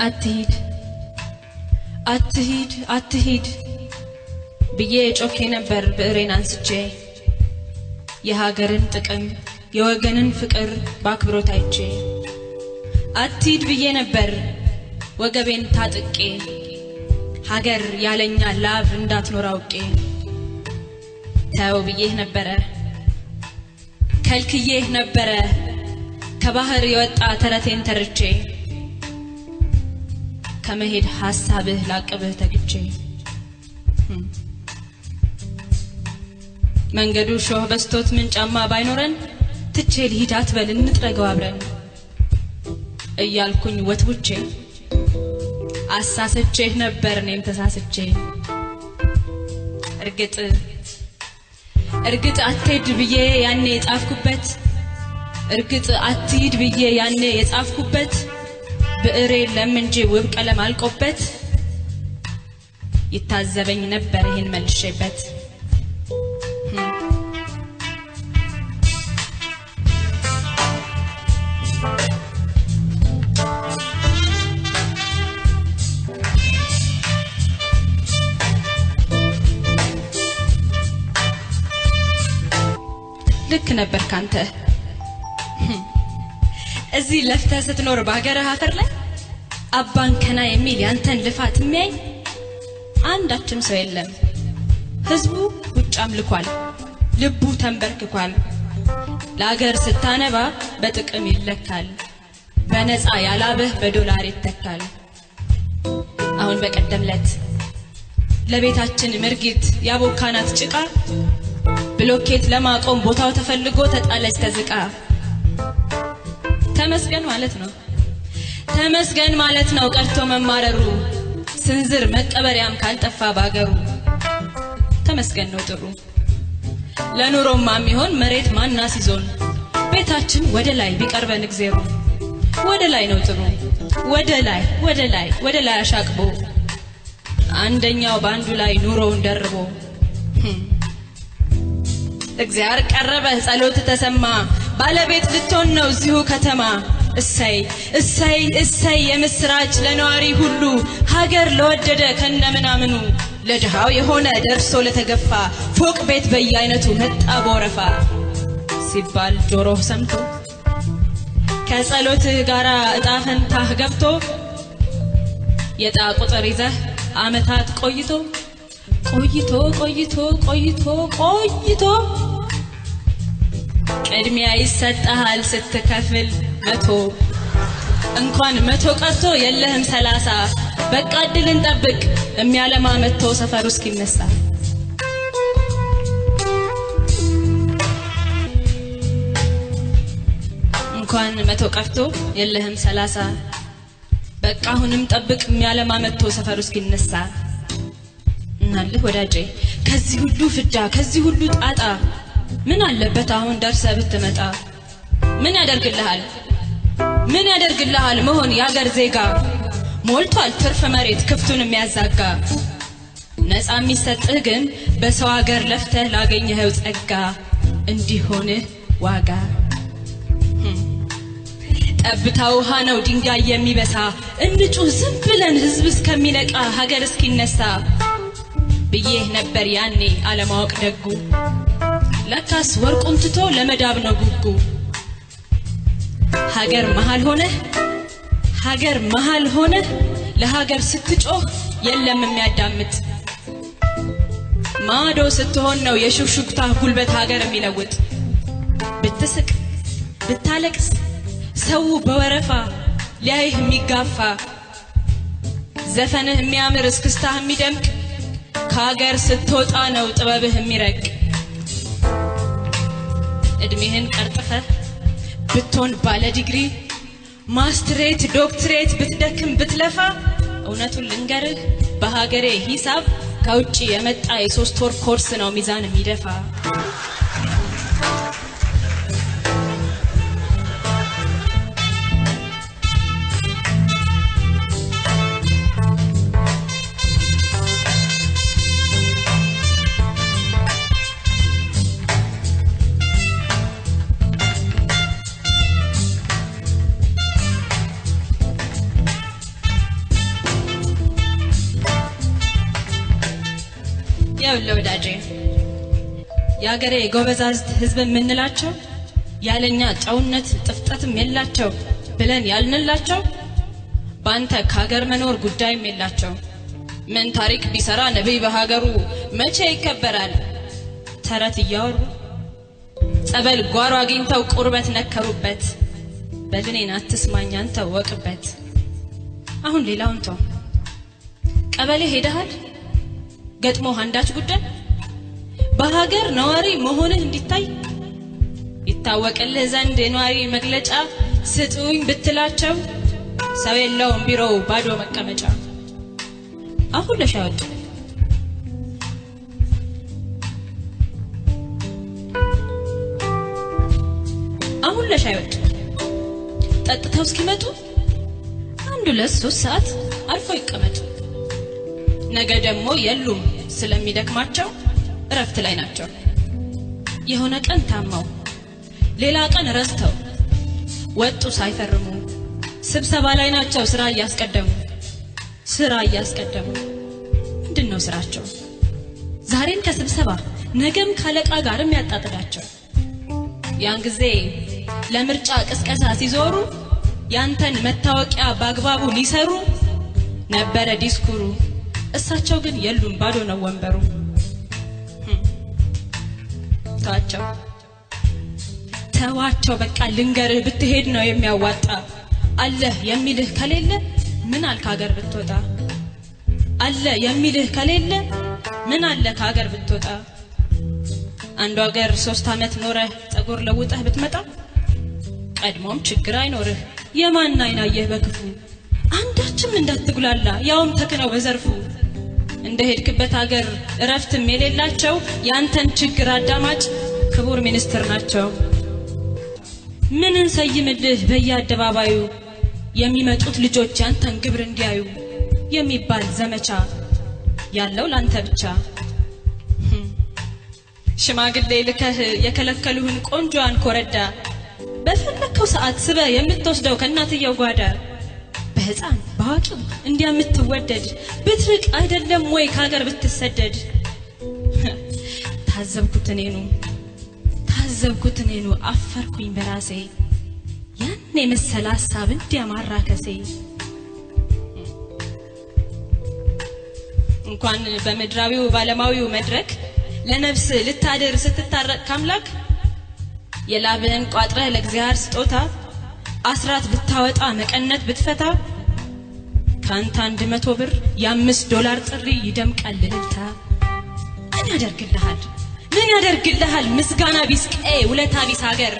አትሂድ አትሂድ አትሂድ ብዬ ጮኬ ነበር ብዕሬን አንስቼ። የሀገርን ጥቅም የወገንን ፍቅር በአክብሮት አይቼ። አትሂድ ብዬ ነበር ወገቤን ታጥቄ። ሀገር ያለኛ ላብ እንዳትኖር አውቄ። ተው ብዬህ ነበረ ከልክዬህ ነበረ። ከባህር የወጣ ተረቴን ተርቼ ከመሄድ ሐሳብህ ላቅብህ ተግቼ። መንገዱ ሾህ በስቶት ምን ጫማ ባይኖረን ትቼ ልሂድ አትበል እንጥረገው አብረን። እያልኩኝ ወትውቼ። አሳስቼህ ነበር እኔም ተሳስቼ። እርግጥ እርግጥ አትሄድ ብዬ ያኔ የጻፍኩበት። እርግጥ አትሂድ ብዬ ያኔ የጻፍኩበት ብዕሬ ለምንጂ ውብ ቀለም አልቆበት ይታዘበኝ ነበር ይህን መልሼበት። ልክ ነበር ካንተ። እዚህ ለፍተህ ስትኖር በሀገርህ አፈር ላይ አባን ከና የሚል ያንተን ልፋት የሚያይ አንዳችም ሰው የለም። ህዝቡ ውጭ አምልኳል፣ ልቡ ተንበርክኳል። ለአገር ስታነባ በጥቅም ይለካል፣ በነፃ ያላበህ በዶላር ይተካል። አሁን በቀደም ለት ለቤታችን ምርጊት ያቦካናት ጭቃ ብሎኬት ለማቆም ቦታው ተፈልጎ ተጣለች ተዝቃ። ተመስገን ማለት ነው ተመስገን ማለት ነው ቀርቶ መማረሩ። ስንዝር መቀበሪያም ካልጠፋ ባገሩ። ተመስገን ነው ጥሩ። ለኑሮማ የሚሆን መሬት ማናስ ይዞን። ቤታችን ወደ ላይ ቢቀርበን እግዜሩ። ወደ ላይ ነው ጥሩ። ወደ ላይ ወደ ላይ ወደ ላይ አሻቅቦ። አንደኛው በአንዱ ላይ ኑሮውን ደርቦ። እግዚአብሔር ቀረበ ጸሎት ተሰማ። ባለቤት ልትሆን ነው እዚሁ ከተማ እሰይ እሰይ እሰይ! የምስራች ለነዋሪ ሁሉ ሀገር ለወደደ ከነምናምኑ! ለድሃው የሆነ ደርሶ ለተገፋ ፎቅ ቤት በየአይነቱ መጣ በወረፋ! ሲባል ጆሮህ ሰምቶ ከጸሎትህ ጋር እጣ ፈንታህ ገብቶ የጣ ቁጥር ይዘህ አመታት ቆይቶ ቆይቶ ቆይቶ ቆይቶ ቆይቶ! ቅድሚያ ይሰጠሃል ስትከፍል መቶ እንኳን መቶ ቀርቶ የለህም ሰላሳ። በቃ እድልን ጠብቅ የሚያለማ መጥቶ ሰፈሩ እስኪነሳ። እንኳን መቶ ቀርቶ የለህም ሰላሳ። በቃ አሁንም ጠብቅ የሚያለማ መጥቶ ሰፈሩ እስኪነሳ። እናልህ ወዳጄ ከዚህ ሁሉ ፍዳ ከዚህ ሁሉ ጣጣ ምን አለበት አሁን ደርሰ ብትመጣ? ምን ያደርግልሃል ምን ያደርግልሃል? መሆን የአገር ዜጋ። ሞልቷል ትርፍ መሬት ክፍቱን የሚያዛጋ ነፃ የሚሰጥህ ግን በሰው አገር ለፍተህ ላገኘኸው ጸጋ እንዲሆንህ ዋጋ። ጠብታ ውሃ ነው ድንጋይ የሚበሳ። እንጩህ ዝም ብለን ህዝብ እስከሚነቃ ሀገር እስኪነሳ ብዬህ ነበር ያኔ አለማወቅ ደጉ። ለካስ ወርቁን ትቶ ለመዳብ ነው ጉጉ ሀገር መሃል ሆነ ሀገር መሃል ሆነ ለሀገር ስትጮህ የለም የሚያዳምጥ። ማዶ ስትሆን ነው የሹክሹክታ ጉልበት ሀገር የሚለውጥ። ብትስቅ ብታለቅስ ሰው በወረፋ ሊያይህ የሚጋፋ። ዘፈንህ የሚያምር እስክስታህ የሚደምቅ ከሀገር ስትወጣ ነው ጥበብህ የሚረቅ። እድሜህን ቀርጥፈህ ብትሆን ባለ ዲግሪ ማስትሬት ዶክትሬት ብትደክም ብትለፋ እውነቱን ልንገርህ በሀገሬ ሂሳብ ከውጭ የመጣ የሶስት ወር ኮርስ ነው ሚዛን የሚደፋ የአገሬ ጎበዛዝት ህዝብ የምንላቸው ያለኛ ጨውነት ጥፍጠትም የላቸው ብለን ያልንላቸው በአንተ ከሀገር መኖር ጉዳይም የላቸው። ምን ታሪክ ቢሰራ ነቢይ በሀገሩ መቼ ይከበራል? ተረት እያወሩ ጸበል ጓሮ አግኝተው ቁርበት ነከሩበት። በልኔን አትስማኝ አንተ ወቅበት። አሁን ሌላውን ተው። ቀበሌ ሄደሃል? ገጥሞ አንዳች ጉዳይ በሀገር ነዋሪ መሆንህ እንዲታይ ይታወቅልህ ዘንድ የነዋሪ መግለጫ ስጡኝ ብትላቸው ሰው የለውም ቢሮው ባዶ መቀመጫ። አሁን ለሻይ ወጡ። አሁን ለሻይ ወጡ። ጠጥተው እስኪመጡ አንድ ሁለት ሶስት ሰዓት አርፎ ይቀመጡ። ነገ ደግሞ የሉም ስለሚደክማቸው እረፍት ላይ ናቸው። የሆነ ቀን ታመው ሌላ ቀን ረስተው ወጡ ሳይፈርሙ ስብሰባ ላይ ናቸው ስራ እያስቀደሙ ስራ እያስቀደሙ ምንድን ነው ስራቸው? ዛሬም ከስብሰባ ነገም ካለቃ ጋርም ያጣጥላቸው። ያን ጊዜ ለምርጫ ቅስቀሳ ሲዞሩ ያንተን መታወቂያ በአግባቡ ሊሰሩ ነበረ ዲስኩሩ። እሳቸው ግን የሉም ባዶ ነው ወንበሩ። ተዋቸው ተዋቸው፣ በቃ ልንገርህ ብትሄድ ነው የሚያዋጣ። አለህ የሚልህ ከሌለ ምን አልክ ሀገር ብትወጣ? አለ የሚልህ ከሌለ ምን አለ ከሀገር ብትወጣ? አንዱ ሀገር ሶስት ዓመት ኖረህ ጸጉር ለውጠህ ብትመጣ ቀድሞም ችግር አይኖርህ። የማን አይን አየህ በክፉ አንዳችም እንዳትጉላላ ያውም ተክነው በዘርፉ እንደ ሄድክበት ሀገር እረፍትም የሌላቸው ያንተን ችግር አዳማጭ ክቡር ሚኒስትር ናቸው። ምን እንሰይምልህ በየአደባባዩ የሚመጡት ልጆች ያንተን ግብር እንዲያዩ የሚባል ዘመቻ ያለው ላንተ ብቻ። ሽማግሌ ልከህ የከለከሉህን ቆንጆዋን ኮረዳ በፈለከው ሰዓት ስበ የምትወስደው ከእናትየው ጓዳ በሕፃን በአዋቂው እንዲያ የምትወደድ ብትርቅ አይደለም ወይ ከሀገር ብትሰደድ? ታዘብኩት እኔኑ ታዘብኩት እኔኑ አፈርኩኝ በራሴ ያን የመሰለ ሀሳብ እንዲያ ማራከሴ። እንኳን በምድራዊው ባለማዊው መድረክ ለነፍስ ልታድር ስትታረቅ ካምላክ የላብህን ቋጥረህ ለእግዚአብሔር ስጦታ አስራት ብታወጣ መቀነት ብትፈታ ከአንተ አንድ መቶ ብር የአምስት ዶላር ጥሪ ይደምቃል እልልታ። ምን ያደርግልሃል ምን ያደርግልሃል? ምስጋና ቢስ ቀዬ ውለታ ቢስ ሀገር።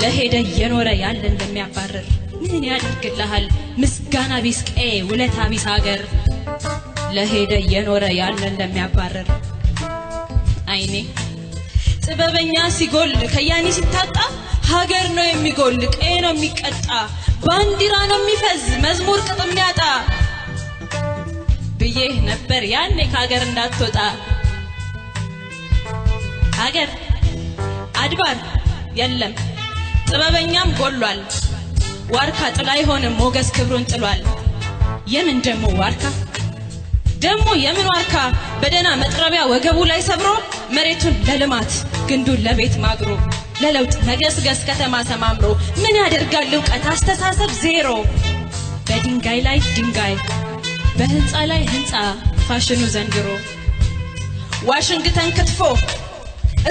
ለሄደ እየኖረ ያለን ለሚያባርር ምን ያደርግልሃል? ምስጋና ቢስ ቀዬ ውለታ ቢስ ሀገር። ለሄደ እየኖረ ያለን ለሚያባርር አይኔ ጥበበኛ ሲጎል ከያኒ ሲታጣ ሀገር ነው የሚጎል ቀዬ ነው የሚቀጣ ባንዲራ ነው የሚፈዝ መዝሙር ቅጥ የሚያጣ ብዬህ ነበር ያኔ ከሀገር እንዳትወጣ። ሀገር አድባር የለም ጥበበኛም ጎሏል። ዋርካ ጥላ አይሆንም ሞገስ ክብሩን ጥሏል። የምን ደሞ ዋርካ? ደሞ የምን ዋርካ? በደና መጥረቢያ ወገቡ ላይ ሰብሮ መሬቱን ለልማት ግንዱን ለቤት ማግሮ ለለውጥ መገስገስ ከተማ ሰማምሮ ምን ያደርጋል እውቀት አስተሳሰብ ዜሮ። በድንጋይ ላይ ድንጋይ በህንፃ ላይ ህንፃ ፋሽኑ ዘንድሮ። ዋሽንግተን ክትፎ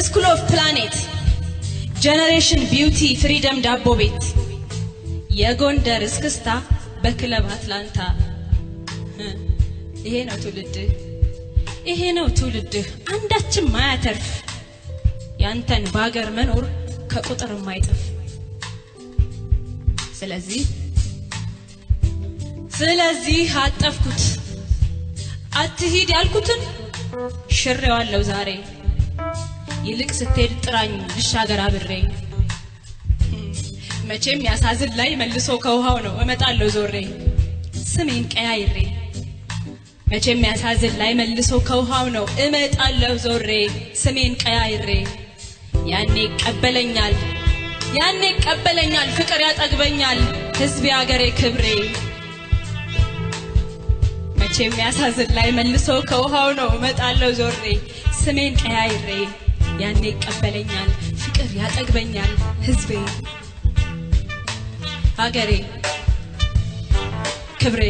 school of planet generation beauty freedom ዳቦ ቤት የጎንደር እስክስታ በክለብ አትላንታ። ይሄ ነው ትውልድህ ይሄ ነው ትውልድህ አንዳችም ማያተርፍ ያንተን በሀገር መኖር ከቁጥር የማይጥፍ። ስለዚህ ስለዚህ አጠፍኩት። አትሂድ ያልኩትን ሽሬዋለሁ ዛሬ። ይልቅ ስትሄድ ጥራኝ ልሻገር አብሬ መቼም ያሳዝን ላይ መልሶ ከውሃው ነው እመጣለሁ ዞሬ። ስሜን ቀያይሬ መቼም ያሳዝን ላይ መልሶ ከውሃው ነው እመጣለሁ ዞሬ። ስሜን ቀያይሬ ያኔ ይቀበለኛል ያኔ ይቀበለኛል ፍቅር ያጠግበኛል ሕዝቤ አገሬ ክብሬ። መቼም የሚያሳዝን ላይ መልሶ ከውሃው ነው እመጣለሁ ዞሬ ስሜን ቀያይሬ ያኔ ይቀበለኛል ፍቅር ያጠግበኛል ህዝቤ ሀገሬ ክብሬ